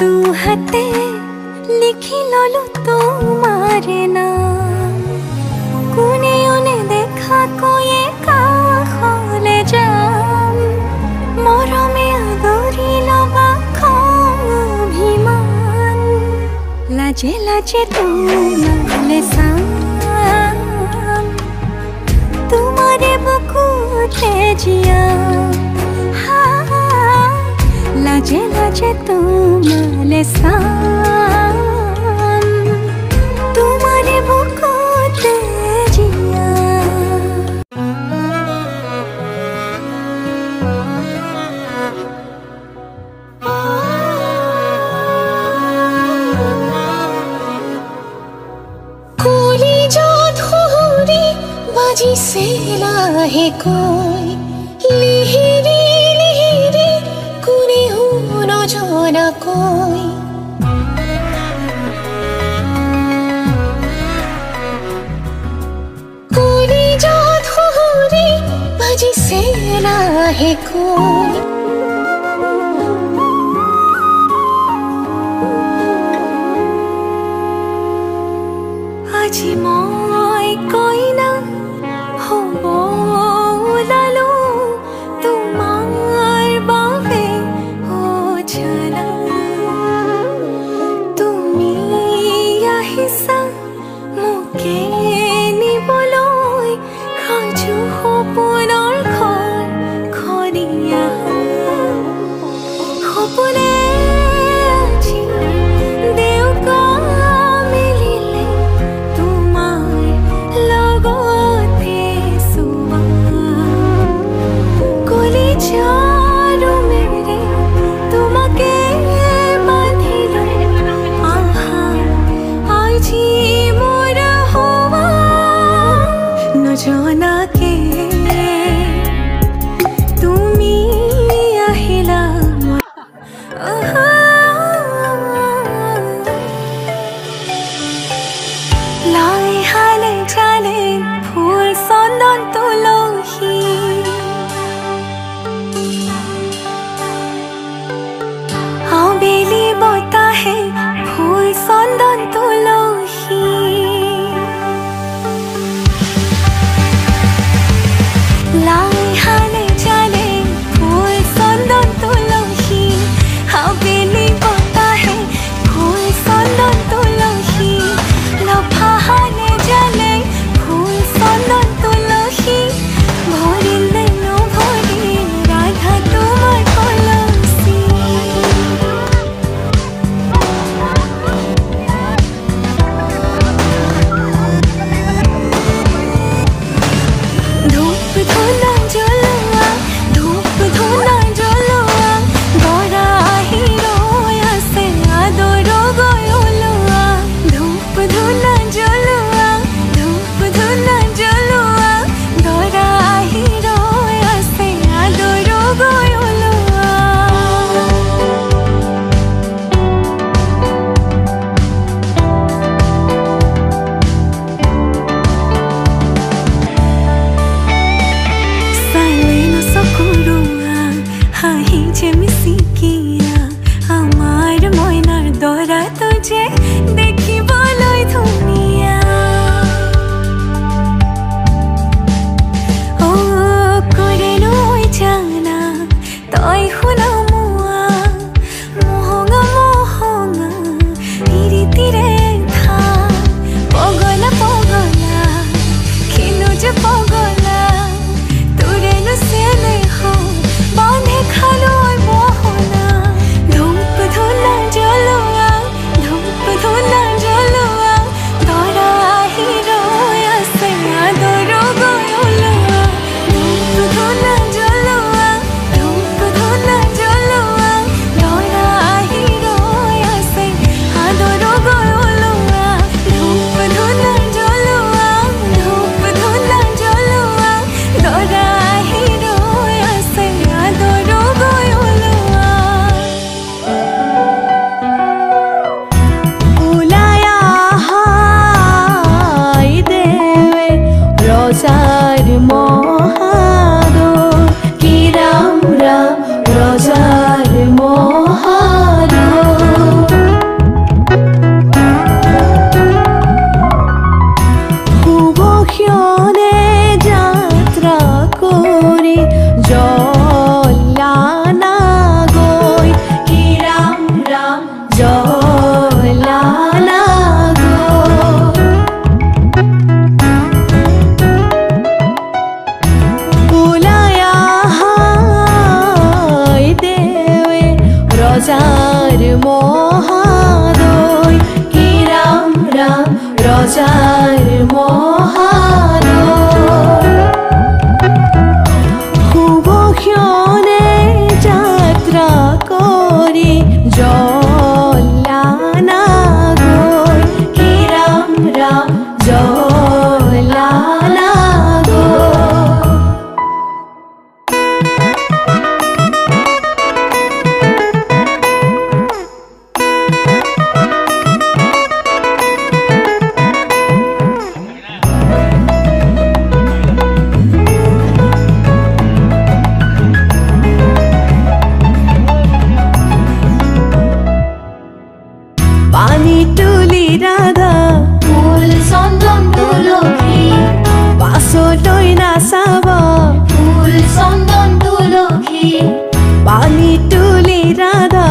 দুহাতে লিখি ললো তোমাৰ নাম। কোনে কোনে দেখা কৈয়ে কাষলে যাম লবা খং অভিমান। লাজে লাজে তোমালে চাম তোমারে বুকুতে জিয়া লাজে লাজে তোমালে Oh. ला పాలిటూలి రాధా.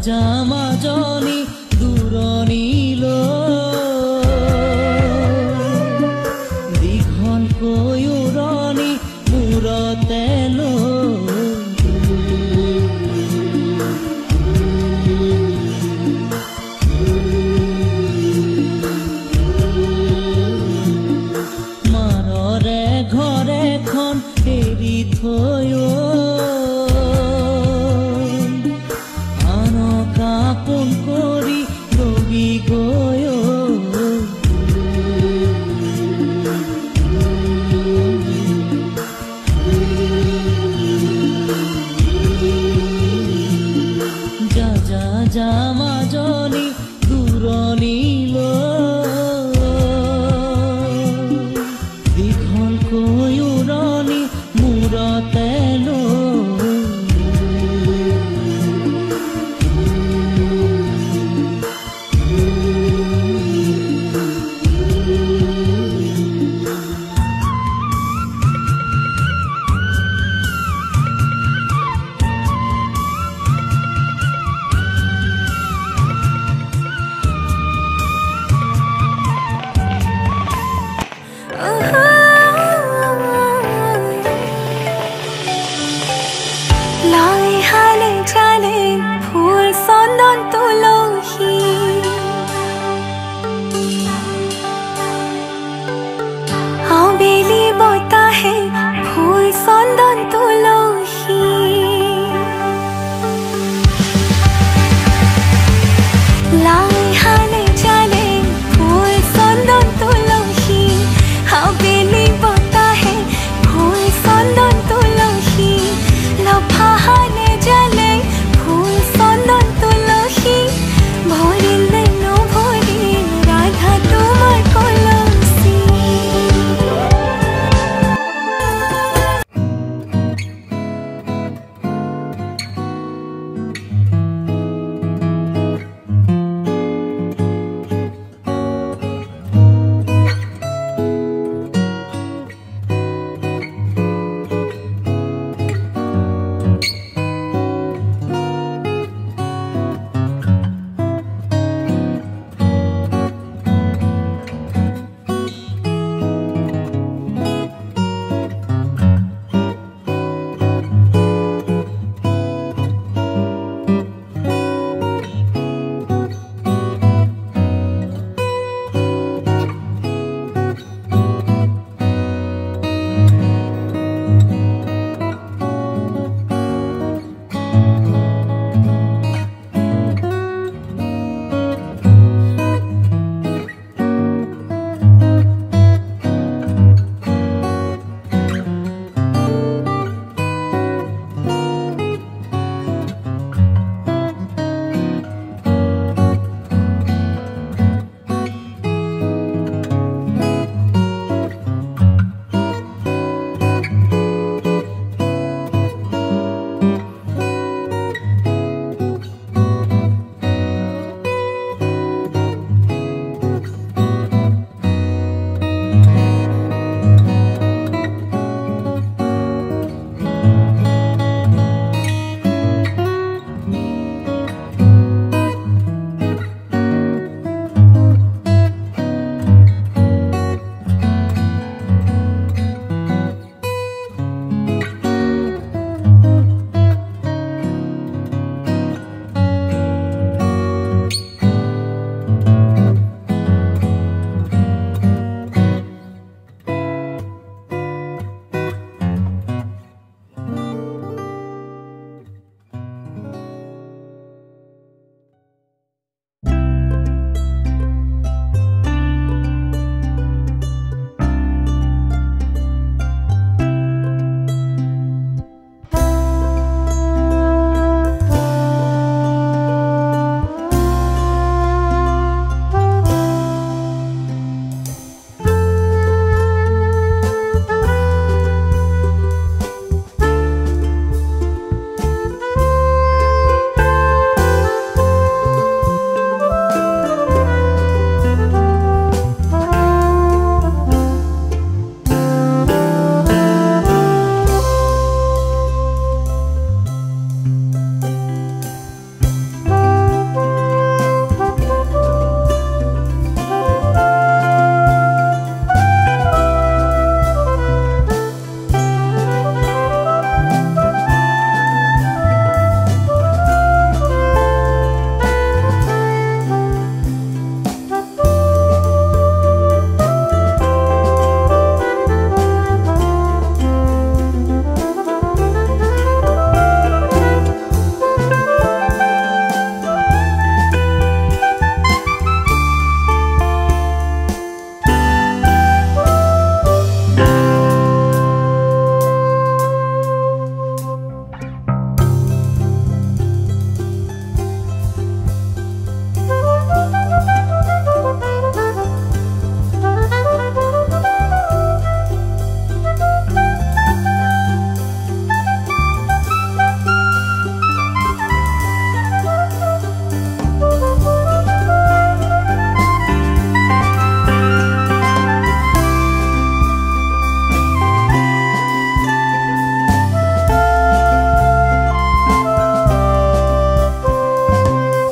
pajama job